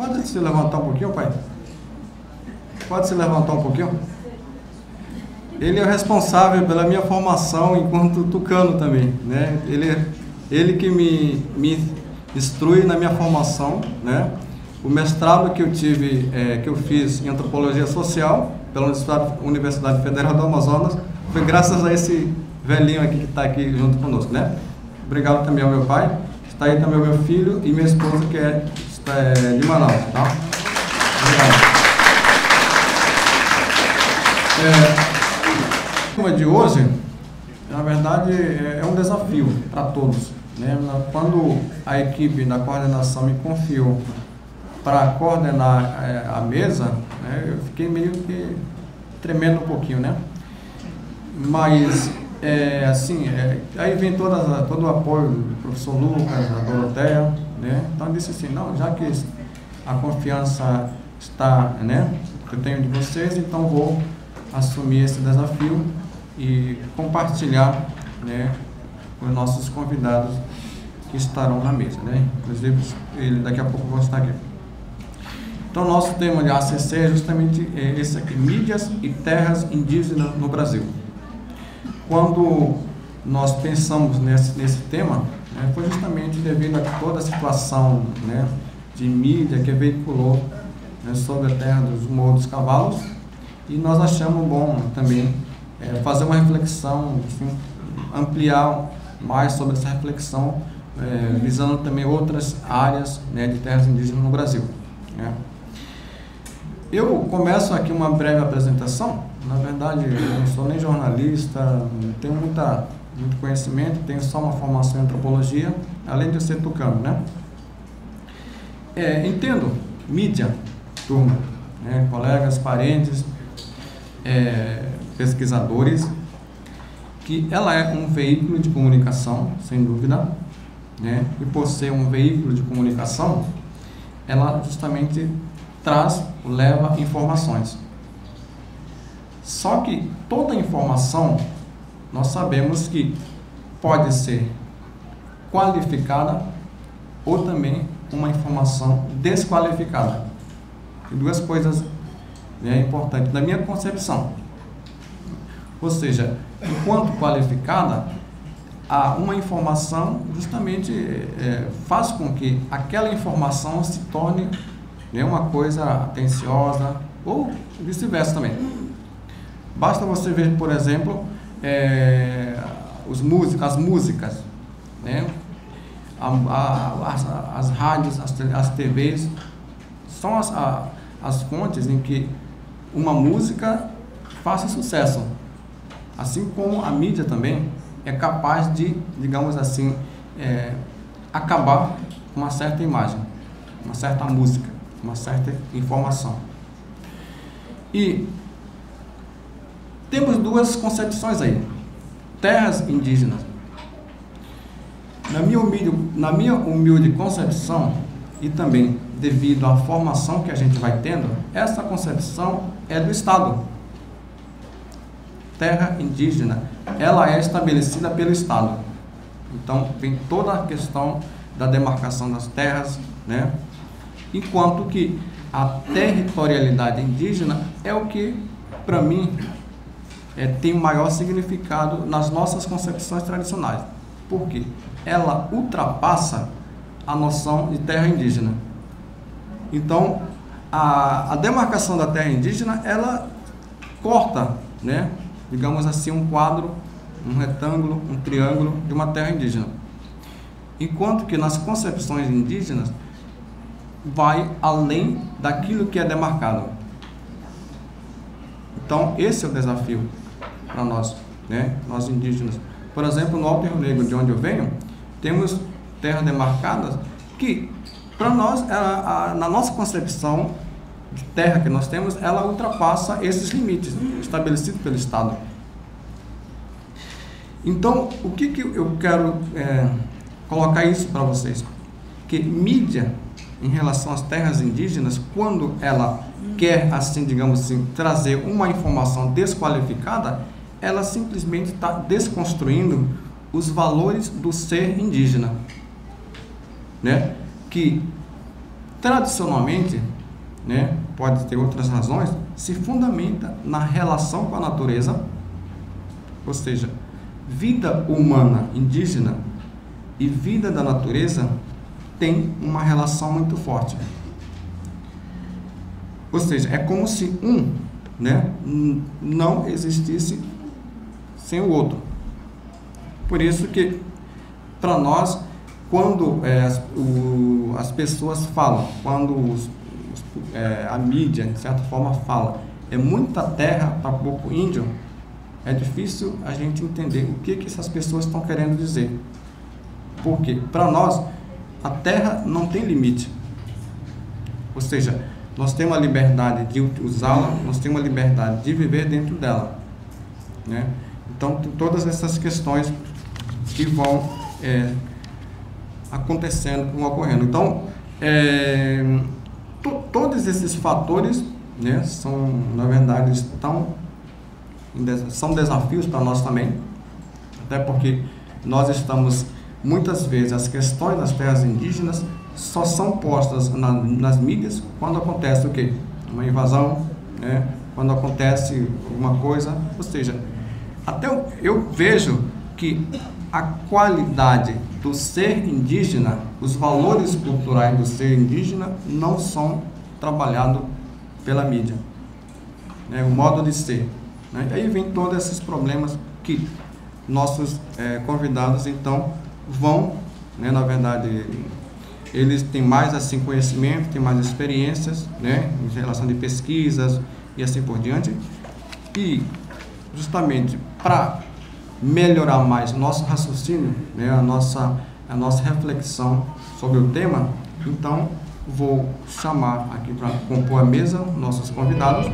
Pode se levantar um pouquinho, pai? Pode se levantar um pouquinho? Ele é o responsável pela minha formação enquanto tucano também, né? Ele, ele que me, me instrui na minha formação, né? O mestrado que eu tive, é, que eu fiz em antropologia social pela Universidade Federal do Amazonas, foi graças a esse velhinho aqui que está aqui junto conosco, né? Obrigado também ao meu pai, está aí também o meu filho e minha esposa que é, é de Manaus, tá? Obrigado. É, tema de hoje, na verdade, é, é um desafio para todos. Né? Quando a equipe da coordenação me confiou para coordenar é, a mesa, né, eu fiquei meio que tremendo um pouquinho, né? Mas, é, assim, é, aí vem toda, todo o apoio do professor Lucas, da Doroteia, né? Então eu disse assim, não, já que a confiança está, né, que eu tenho de vocês, então vou assumir esse desafio e compartilhar, né, com os nossos convidados que estarão na mesa, né? Inclusive, ele daqui a pouco vão estar aqui. Então, nosso tema de ACC é justamente é, esse aqui, mídias e terras indígenas no Brasil. Quando nós pensamos nesse, nesse tema, né, foi justamente devido a toda a situação né, de mídia que veiculou né, sobre a terra dos Morros dos Cavalos, e nós achamos bom também é, fazer uma reflexão, enfim, ampliar mais sobre essa reflexão, é, visando também outras áreas né, de terras indígenas no Brasil. Né. Eu começo aqui uma breve apresentação. Na verdade, eu não sou nem jornalista, não tenho muita, muito conhecimento, tenho só uma formação em antropologia, além de ser tucano, né? É, entendo mídia, turma, né, colegas, parentes, é, pesquisadores, que ela é um veículo de comunicação, sem dúvida, né? E por ser um veículo de comunicação, ela justamente traz, leva informações. Só que toda informação nós sabemos que pode ser qualificada ou também uma informação desqualificada. E duas coisas né, importantes da minha concepção. Ou seja, enquanto qualificada, a uma informação justamente é, faz com que aquela informação se torne né, uma coisa atenciosa, ou vice-versa também. Basta você ver, por exemplo, é, os músicos, as músicas, né? A, a, as, as, rádios, as, as TVs, são as, a, as fontes em que uma música faça sucesso. Assim como a mídia também é capaz de, digamos assim, é, acabar com uma certa imagem, uma certa música uma certa informação. E temos duas concepções aí. Terras indígenas. Na minha humilde, na minha humilde concepção, e também devido à formação que a gente vai tendo, essa concepção é do Estado. Terra indígena, ela é estabelecida pelo Estado. Então, tem toda a questão da demarcação das terras, né? enquanto que a territorialidade indígena é o que, para mim, é, tem maior significado nas nossas concepções tradicionais. Por quê? Ela ultrapassa a noção de terra indígena. Então, a, a demarcação da terra indígena, ela corta, né, digamos assim, um quadro, um retângulo, um triângulo de uma terra indígena. Enquanto que nas concepções indígenas, vai além daquilo que é demarcado. Então, esse é o desafio para nós, né? nós indígenas. Por exemplo, no Alto Rio Negro, de onde eu venho, temos terras demarcadas que, para nós, ela, a, na nossa concepção de terra que nós temos, ela ultrapassa esses limites estabelecidos pelo Estado. Então, o que, que eu quero é, colocar isso para vocês? Que mídia em relação às terras indígenas, quando ela quer, assim, digamos assim, trazer uma informação desqualificada, ela simplesmente está desconstruindo os valores do ser indígena, né? Que tradicionalmente, né, pode ter outras razões, se fundamenta na relação com a natureza, ou seja, vida humana indígena e vida da natureza tem uma relação muito forte. Ou seja, é como se um né, não existisse sem o outro. Por isso que, para nós, quando é, as, o, as pessoas falam, quando os, os, é, a mídia, de certa forma, fala, é muita terra para pouco índio, é difícil a gente entender o que, que essas pessoas estão querendo dizer. Porque, para nós, a terra não tem limite. Ou seja, nós temos a liberdade de usá-la, nós temos a liberdade de viver dentro dela. Né? Então, todas essas questões que vão é, acontecendo, vão ocorrendo. Então, é, to, todos esses fatores né, são, na verdade, estão, são desafios para nós também, até porque nós estamos, muitas vezes, as questões das terras indígenas só são postas na, nas mídias quando acontece o quê? Uma invasão, né? quando acontece alguma coisa, ou seja, até eu, eu vejo que a qualidade do ser indígena, os valores culturais do ser indígena não são trabalhados pela mídia, né? o modo de ser. Né? Aí vem todos esses problemas que nossos é, convidados então vão, né, na verdade, eles têm mais assim conhecimento, têm mais experiências, né, em relação de pesquisas e assim por diante. E justamente para melhorar mais nosso raciocínio, né, a nossa a nossa reflexão sobre o tema, então vou chamar aqui para compor a mesa nossos convidados.